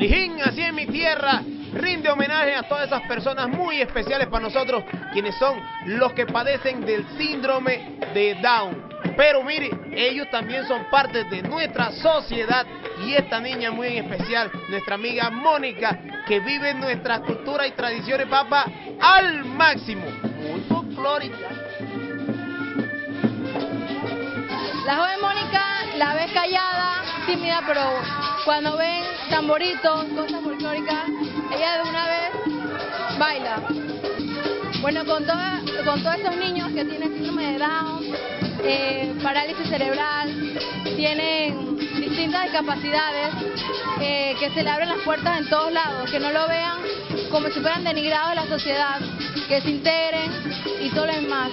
Lijín, así en mi tierra, rinde homenaje a todas esas personas muy especiales para nosotros, quienes son los que padecen del síndrome de Down. Pero mire, ellos también son parte de nuestra sociedad y esta niña muy en especial, nuestra amiga Mónica, que vive nuestra cultura y tradiciones, papá, al máximo. Muy folclórica. La joven Mónica la ves callada, tímida, pero cuando ven tamboritos, cosas folclóricas, ella de una vez baila. Bueno, con, toda, con todos estos niños que tienen síndrome de Down, eh, parálisis cerebral, tienen distintas discapacidades, eh, que se le abren las puertas en todos lados, que no lo vean como si fueran denigrados de la sociedad, que se integren y todo lo demás.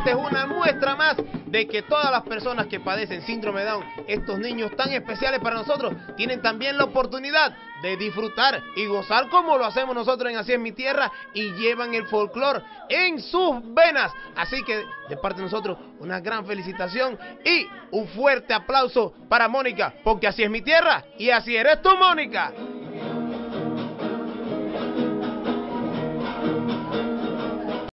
Esta es una muestra más de que todas las personas que padecen síndrome Down, estos niños tan especiales para nosotros, tienen también la oportunidad de disfrutar y gozar como lo hacemos nosotros en Así es mi tierra y llevan el folclore en sus venas. Así que de parte de nosotros, una gran felicitación y un fuerte aplauso para Mónica, porque así es mi tierra y así eres tú, Mónica.